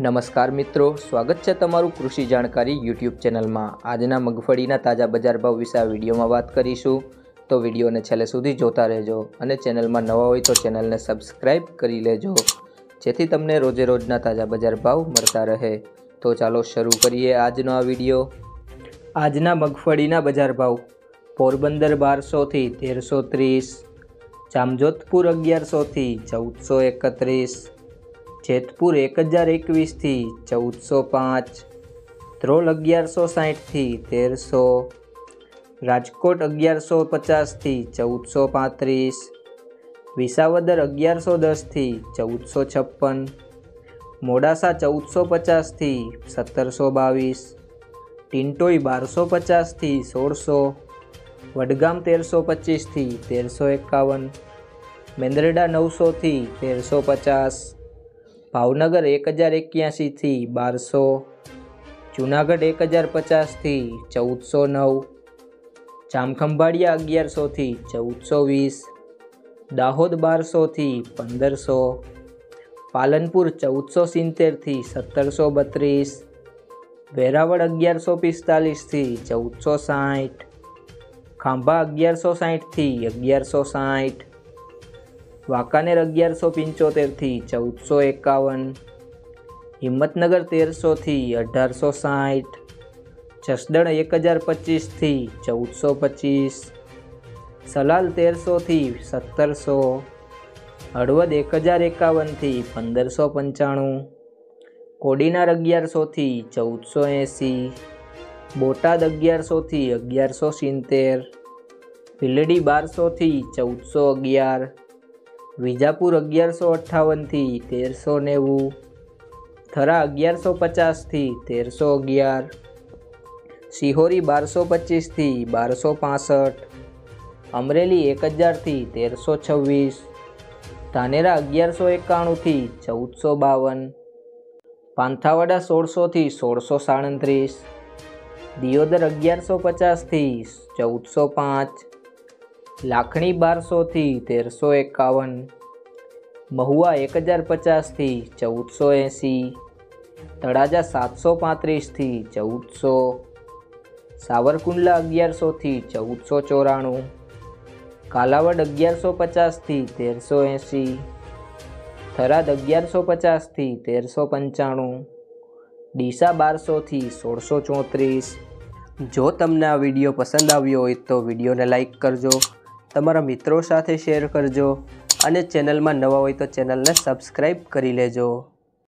નમસ્કાર મિત્રો, સ્વાગત છે તમારું કૃષિ જાણકારી યુટ્યુબ ચેનલમાં. આજના મગફળીના તાજા બજાર ભાવ વિશે આ વિડીયોમાં વાત કરીશું. તો વિડીયોને છેલ્લે સુધી જોતા રહેજો અને ચેનલમાં નવા હોય તો ચેનલને સબસ્ક્રાઈબ કરી લેજો, જેથી તમને રોજે રોજના તાજા બજાર ભાવ મળતા રહે. તો ચાલો શરૂ કરીએ આજનો આ વીડિયો. આજના મગફળીના બજાર ભાવ. પોરબંદર બારસોથી તેરસો ત્રીસ, જામજોધપુર અગિયારસોથી ચૌદસો એકત્રીસ જેતપુર એક હજાર એકવીસથી ચૌદસો પાંચ, ધ્રોલ અગિયારસો સાહીઠથી તેરસો, રાજકોટ અગિયારસો પચાસથી ચૌદસો પાંત્રીસ, વિસાવદર અગિયારસો દસથી ચૌદસો છપ્પન, મોડાસા ચૌદસો પચાસથી સત્તરસો બાવીસ ટિન્ટોઈ બારસો પચાસથી સોળસો, વડગામ તેરસો પચીસથી તેરસો એકાવન, મેંદરડા નવસોથી તેરસો પચાસ ભાવનગર એક હજાર એક્યાસીથી બારસો, જુનાગઢ એક હજાર પચાસથી ચૌદસો નવ, જામખંભાળિયા અગિયારસોથી ચૌદસો વીસ, દાહોદ બારસોથી પંદરસો, પાલનપુર ચૌદસો સિત્તેરથી સત્તરસો બત્રીસ, વેરાવળ અગિયારસો પિસ્તાલીસથી ચૌદસો સાઠ, ખાંભા અગિયારસો સાઠથી અગિયારસો સાઠ વાંકાનેર અગિયારસો પંચોતેરથી ચૌદસો એકાવન, હિંમતનગર તેરસોથી અઢારસો સાઠ, જસદણ એક હજાર પચીસથી ચૌદસો પચીસ, સલાલ તેરસોથી સત્તરસો, હળવદ એક હજાર એકાવનથી પંદરસો પંચાણું, કોડીનાર અગિયારસોથી ચૌદસો એંસી, બોટાદ અગિયારસોથી અગિયારસો સિત્તેર ભીલડી બારસોથી ચૌદસો અગિયાર વિજાપુર અગિયારસો અઠ્ઠાવનથી તેરસો નેવું. થરા અગિયારસો પચાસથી તેરસો અગિયાર. સિહોરી બારસો પચીસથી બારસો પાસઠ. અમરેલી એક હજારથી તેરસો છવ્વીસ. ધાનેરા અગિયારસો એકાણુંથી ચૌદસો બાવન. પાંથાવાડા સોળસોથી સોળસો સાડત્રીસ. દિયોદર અગિયારસો પચાસથી ચૌદસો પાંચ. લાખણી બારસોથી તેરસો એકાવન, મહુવા એક હજાર પચાસથી ચૌદસો એંસી, તળાજા સાતસો પાંત્રીસથી ચૌદસો, સાવરકુંડલા અગિયારસોથી ચૌદસો ચોરાણું, કાલાવડ અગિયારસો પચાસથી તેરસો એંસી, થરાદ અગિયારસો પચાસથી તેરસો પંચાણું, ડીસા બારસોથી સોળસો ચોત્રીસ. જો તમને આ વીડિયો પસંદ આવ્યો હોય તો વિડીયોને લાઈક કરજો તમારા મિત્રો સાથે શેર કરજો અને ચેનલમાં નવા હોય તો ચેનલને સબસ્ક્રાઈબ કરી લેજો.